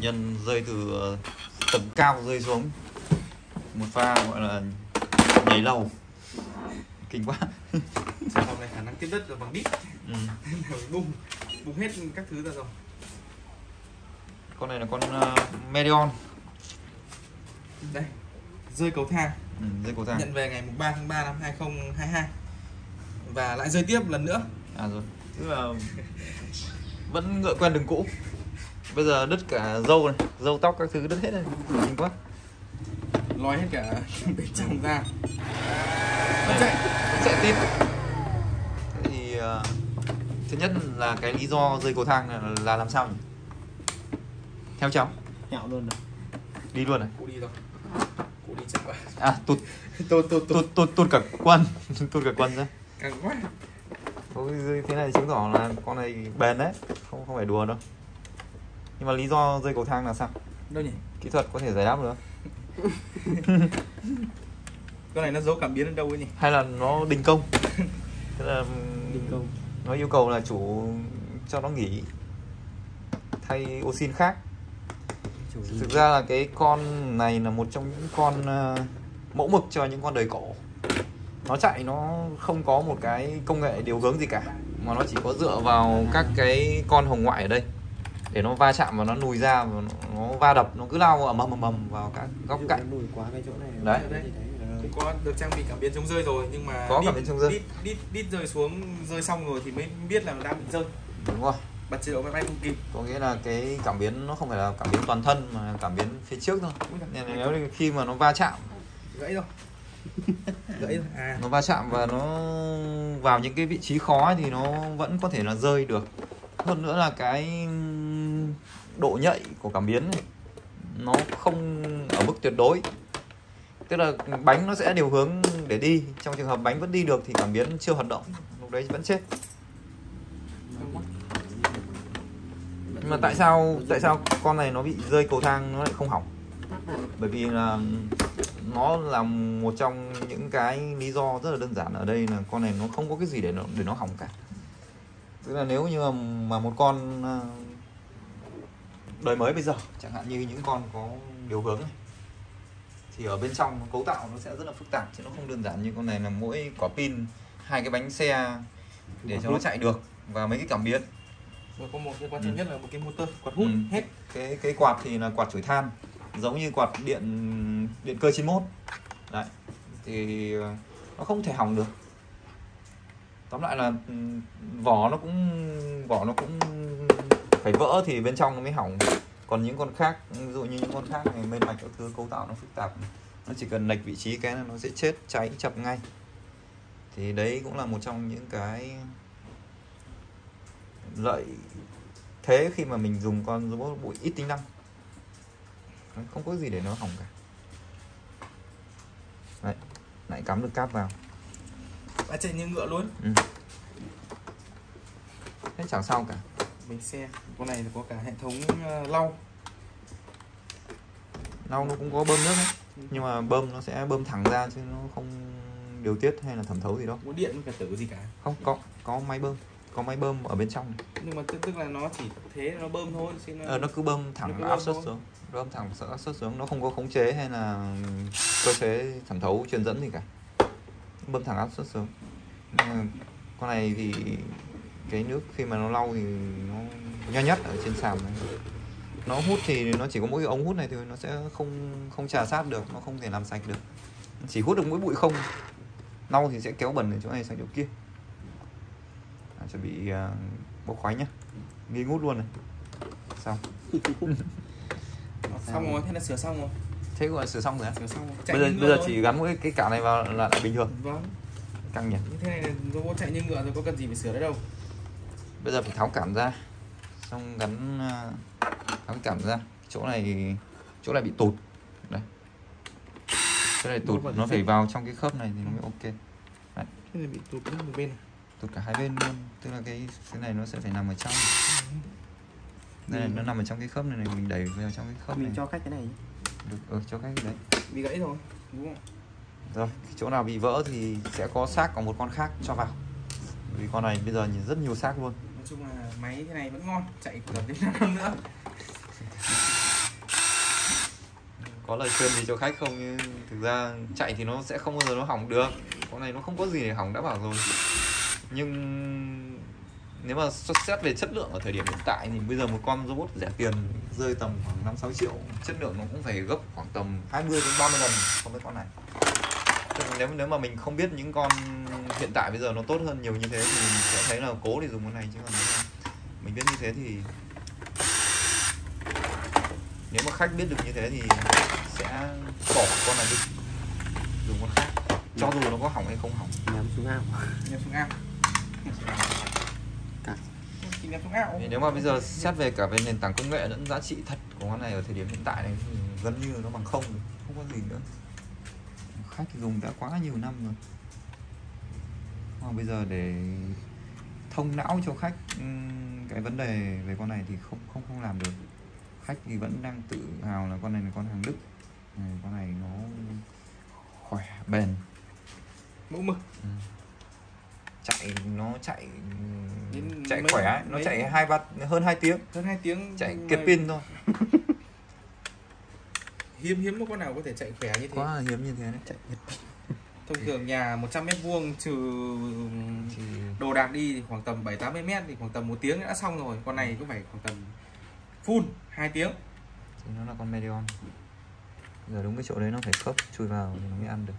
bệnh nhân rơi từ ờ, tầng cao rơi xuống. Một pha gọi là nhảy lầu. Kinh quá. Sản phẩm này khả năng tiếp đất là bằng đít. Ừ. bung bung hết các thứ ra rồi. Con này là con uh, Medion đây rơi cầu thang. Ừ, dây cầu thang. Nhận về ngày mùng 3 tháng 3 năm 2022 và lại rơi tiếp lần nữa. À rồi. Tức là vẫn ngựa quen đường cũ bây giờ đứt cả dâu này dâu tóc các thứ đứt hết này kinh quá. Lòi hết cả bên trong ra. Vẫn chạy vẫn chạy tiếp. Thế thì ờ, thứ nhất là cái lý do rơi cầu thang là, là làm sao nhỉ? Theo cháu. Nhạo luôn rồi. Đi luôn này cụ đi rồi. Cụ đi chậm quá à tụt. Tôi tôi tụt. Tụt tụt cả quân. Tụt cả quân ra. Càng quá. Thôi, thế này chứng tỏ là con này bền đấy. Không không phải đùa đâu nhưng mà lý do rơi cầu thang là sao? Đâu nhỉ? Kỹ thuật có thể giải đáp được. Con này nó giấu cảm biến ở đâu ấy nhỉ? Hay là nó đình công? Thế là đình công. nó yêu cầu là chủ cho nó nghỉ thay oxy khác. Chủ thực ra là cái con này là một trong những con ờ, mẫu mực cho những con đời cổ. Nó chạy nó không có một cái công nghệ điều hướng gì cả mà nó chỉ có dựa vào các cái con hồng ngoại ở đây để nó va chạm và nó lùi ra và nó, nó va đập nó cứ lao ầm ầm ầm ầm vào các góc cạnh. lùi quá cái chỗ này Đấy. Đấy. Cũng có được trang bị cảm biến chống rơi rồi nhưng mà Có đít- cảm biến chống rơi. đít đít đít rơi xuống rơi xong rồi thì mới biết là đang bị rơi. Đúng rồi. Bật chế độ máy bay không kịp. Có nghĩa là cái cảm biến nó không phải là cảm biến toàn thân mà cảm biến phía trước thôi. Nên là nếu khi mà nó va chạm. Gãy rồi. Gãy rồi. À. Nó va chạm và nó vào những cái vị trí khó thì nó vẫn có thể là rơi được. Hơn nữa là cái độ nhạy của cảm biến này nó không ở mức tuyệt đối. Tức là bánh nó sẽ điều hướng để đi. Trong trường hợp bánh vẫn đi được thì cảm biến chưa hoạt động lúc đấy vẫn chết. Nhưng mà tại sao tại sao con này nó bị rơi cầu thang nó lại không hỏng? Bởi vì là nó là một trong những cái lý do rất là đơn giản ở đây là con này nó không có cái gì để nó để nó hỏng cả. Tức là nếu như mà, một con đời mới bây giờ. Chẳng hạn như những con có điều hướng này. Thì ở bên trong cấu tạo nó sẽ rất là phức tạp chứ nó không đơn giản như con này là mỗi quả pin hai cái bánh xe để cho nó chạy được và mấy cái cảm biến. Rồi có một cái quan trọng Ừ. nhất là một cái motor quạt hút Ừ. hết. Cái cái quạt thì là quạt chổi than giống như quạt điện điện cơ 91 đấy thì ờ, nó không thể hỏng được. Tóm lại là ừ, vỏ nó cũng vỏ nó cũng phải vỡ thì bên trong nó mới hỏng. Còn những con khác ví dụ như những con khác này bên mạch các thứ cấu tạo nó phức tạp. Nó chỉ cần lệch vị trí cái là nó sẽ chết cháy chập ngay. Thì đấy cũng là một trong những cái lợi thế khi mà mình dùng con robot bụi ít tính năng. Không có gì để nó hỏng cả. Đấy lại cắm được cáp vào. Đã chạy như ngựa luôn. Ừ. thế chẳng sao cả bánh xe. Con này có cả hệ thống ờ, lau. Lau nó cũng có bơm nước ấy. nhưng mà bơm nó sẽ bơm thẳng ra chứ nó không điều tiết hay là thẩm thấu gì đâu. Có điện cả tử gì cả. Không có có máy bơm có máy bơm ở bên trong nhưng mà tức, tức là nó chỉ thế nó bơm thôi xin ờ, nó cứ bơm Nó thẳng cứ áp suất xuống bơm thẳng áp suất xuống nó không có khống chế hay là cơ chế thẩm thấu truyền dẫn gì cả. Bơm thẳng áp suất xuống. Con này thì cái nước khi mà nó lau thì nó nho nhất ở trên sàn này. Nó hút thì nó chỉ có mỗi cái ống hút này thôi nó sẽ không không trà sát được nó không thể làm sạch được. Chỉ hút được mỗi bụi không. Lau thì sẽ kéo bẩn ở chỗ này sang chỗ kia. À, chuẩn bị uh, bốc khói nhá. Nghi ngút luôn này. Xong. Xong rồi thế là sửa xong rồi. Thế gọi là sửa xong rồi á? Sửa xong rồi. Bây giờ bây giờ thôi. chỉ gắn mỗi cái cản này vào là, là bình thường. Vâng. Căng nhỉ? Như thế này là robot chạy như ngựa rồi có cần gì phải sửa đấy đâu bây giờ phải tháo cảm ra. Xong gắn uh, tháo cái cảm ra. Chỗ này chỗ này bị tụt. Đây chỗ này tụt nó cái phải vào trong cái khớp này thì nó mới ok. Thế này bị tụt mất một bên này. tụt cả hai bên luôn. Tức là cái cái này nó sẽ phải nằm ở trong. Đây này nó nằm ở trong cái khớp này, này. Mình đẩy vào trong cái khớp này. mình cho khách cái này. Được ừ, cho cái đấy. Bị gãy rồi đúng không rồi cái chỗ nào bị vỡ thì sẽ có xác của một con khác cho vào. Vì con này bây giờ nhìn rất nhiều xác luôn nói chung là máy thế này vẫn ngon, chạy còn đến năm năm nữa. Có lời khuyên gì cho khách không? Nhưng thực ra chạy thì nó sẽ không bao giờ nó hỏng được. Con này nó không có gì để hỏng, đã bảo rồi. Nhưng nếu mà xét về chất lượng ở thời điểm hiện tại thì bây giờ một con robot rẻ tiền rơi tầm khoảng 5 6 triệu, chất lượng nó cũng phải gấp khoảng tầm 20 đến 30 lần so với con này nếu nếu mà mình không biết những con hiện tại bây giờ nó tốt hơn nhiều như thế thì mình sẽ thấy là cố để dùng con này chứ còn nếu mà mình biết như thế thì nếu mà khách biết được như thế thì sẽ bỏ con này đi dùng con khác. Cho dù nó có hỏng hay không hỏng. Ném xuống ao. Ném xuống ao. Cắt. Thì ném xuống ao. Thì nếu mà bây giờ xét về cả về nền tảng công nghệ lẫn giá trị thật của con này ở thời điểm hiện tại này thì gần như nó bằng không không có gì nữa khách dùng đã quá nhiều năm rồi. Mà bây giờ để thông não cho khách cái vấn đề về con này thì không không không làm được. Khách thì vẫn đang tự hào là con này là con hàng Đức. Ừ, con này nó khỏe bền. Mẫu mực. Chạy nó chạy Đến chạy mấy- khỏe ấy, nó mấy- chạy hai ba hơn 2 tiếng. Hơn 2 tiếng chạy kiệt pin thôi hiếm hiếm có con nào có thể chạy khỏe như thế. Quá hiếm như thế đấy. Chạy thông thường nhà 100 mét vuông trừ đồ đạc đi thì khoảng tầm 7 80 mét thì khoảng tầm một tiếng đã xong rồi. Con này cũng phải khoảng tầm full 2 tiếng. Thì nó là con medion giờ đúng cái chỗ đấy nó phải khớp chui vào thì nó mới ăn được.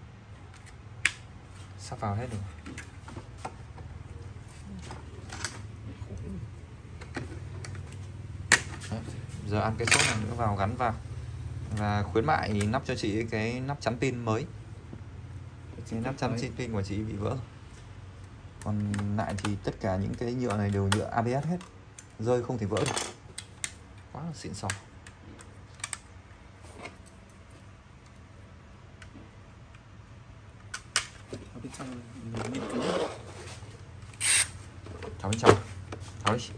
Sắp vào hết rồi. Đấy, giờ ăn cái sốt này nữa vào gắn vào và khuyến mại nắp cho chị cái nắp chắn pin mới. Cái nắp chắn pin của chị bị vỡ. Còn lại thì tất cả những cái nhựa này đều nhựa ABS hết. Rơi không thể vỡ được. Quá là xịn sò. Bên trong tháo bên trong tháo đi.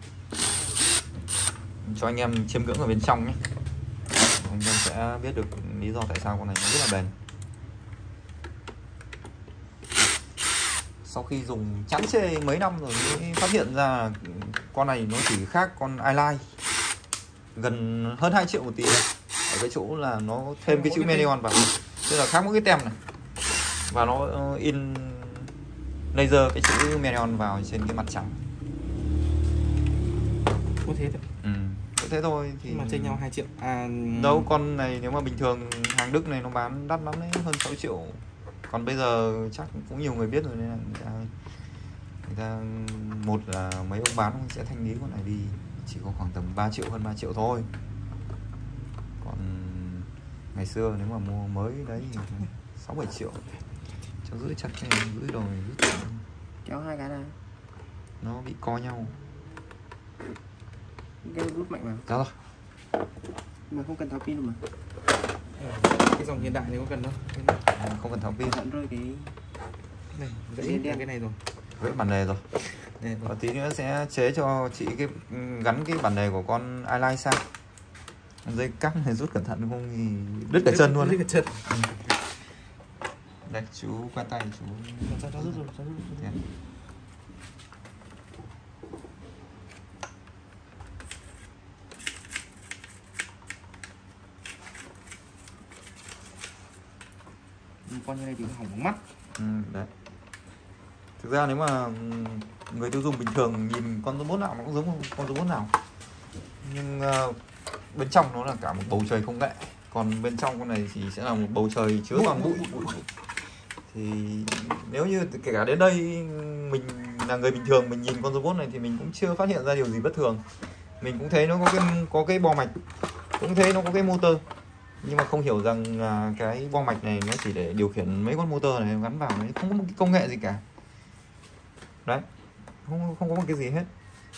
Cho anh em chiêm ngưỡng ở bên trong nhé sẽ biết được lý do tại sao con này nó rất là bền. Sau khi dùng chán chê mấy năm rồi mới phát hiện ra con này nó chỉ khác con iLight gần hơn 2 triệu một tỷ ở cái chỗ là nó thêm cái chữ Medion vào. Tức là khác mỗi cái tem này. Và nó ờ, in laser cái chữ Medion vào trên cái mặt trắng. Có thế thôi ừ. Thế thôi thì mà chênh nhau 2 triệu. À đâu con này nếu mà bình thường hàng Đức này nó bán đắt lắm đấy hơn 6 triệu. Còn bây giờ chắc cũng nhiều người biết rồi nên là người ta người ta một là mấy ông bán sẽ thanh lý con này đi chỉ có khoảng tầm 3 triệu hơn 3 triệu thôi. Còn ngày xưa nếu mà mua mới đấy thì 6 7 triệu. Cho giữ chặt cái này giữ rồi giữ kéo hai cái này nó bị co nhau kéo rút mạnh vào đó rồi. Mà không cần tháo pin đâu mà. Cái dòng hiện đại này có cần không không cần tháo pin. Vẫn rơi cái này Đen gãy đen. cái này rồi. Gãy bản đề rồi. Đây và tí nữa sẽ chế cho chị cái ừ, gắn cái bản đề của con iLight sang. Dây cắt này rút cẩn thận không? Thì đứt cả chân luôn đứt cả chân. Đây chú qua tay chú. Sao rút rồi, sao rút rồi. Con như này thì hỏng bằng mắt. Ừ, đấy. Thực ra nếu mà ừ, người tiêu dùng bình thường nhìn con robot nào nó cũng giống con robot nào. Nhưng ờ, bên trong nó là cả một bầu trời công nghệ. Còn bên trong con này thì sẽ là một bầu trời chứa toàn bụi. Thì nếu như kể cả đến đây mình là người bình thường mình nhìn con robot này thì mình cũng chưa phát hiện ra điều gì bất thường. Mình cũng thấy nó có cái có cái bo mạch cũng thấy nó có cái motor nhưng mà không hiểu rằng là cái bo mạch này nó chỉ để điều khiển mấy con motor này gắn vào đấy không có một cái công nghệ gì cả. Đấy không không có một cái gì hết.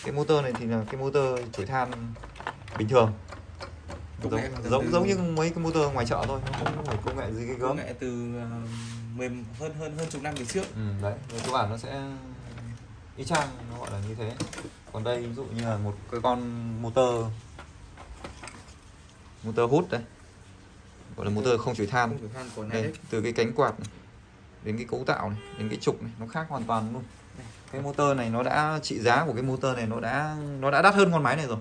Cái motor này thì là cái motor chổi than bình thường. Công giống giống giống như mấy cái motor ngoài chợ thôi nó không phải công nghệ gì công gớm. Nghệ từ uh, mềm hơn hơn hơn chục năm về trước. Ừ, đấy về cơ bản nó sẽ y chang nó gọi là như thế. Còn đây ví dụ như là một cái con motor motor hút đây gọi là motor không chổi than. Không than của đây, từ cái cánh quạt này, đến cái cấu tạo này đến cái trục này nó khác hoàn toàn luôn. Cái motor này nó đã trị giá của cái motor này nó đã nó đã đắt hơn con máy này rồi.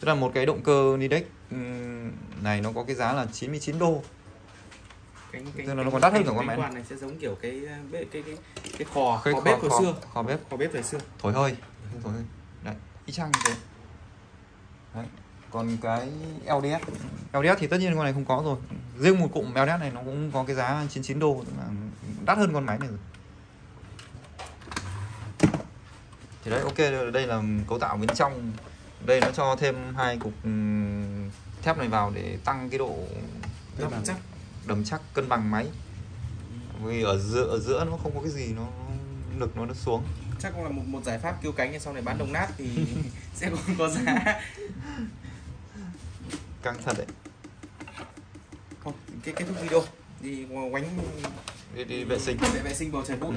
Tức là một cái động cơ Nidec này nó có cái giá là 99 đô. Cái cái Tức là nó còn đắt hơn cả con cái máy này. này sẽ giống kiểu cái bếp cái cái cái kho Cái bếp hồi xưa. kho bếp. Kho bếp hồi xưa. Thổi hơi thổi hơi. Đấy y chang như thế. Đấy còn cái LDS LDS thì tất nhiên con này không có rồi riêng một cụm LDS này nó cũng có cái giá 99 đô đắt hơn con máy này rồi. Thì đấy ok đây là cấu tạo bên trong. Đây nó cho thêm hai cục ừm, thép này vào để tăng cái độ bằng. chắc đầm chắc cân bằng máy. Vì ở giữa ở giữa nó không có cái gì nó lực nó nó xuống. Chắc cũng là một một giải pháp kêu cánh sau này bán đồng nát thì sẽ còn có giá. Căng thật đấy cái kết thúc video. Đi quánh đi, đi vệ sinh. Vệ vệ sinh bầu trời bụi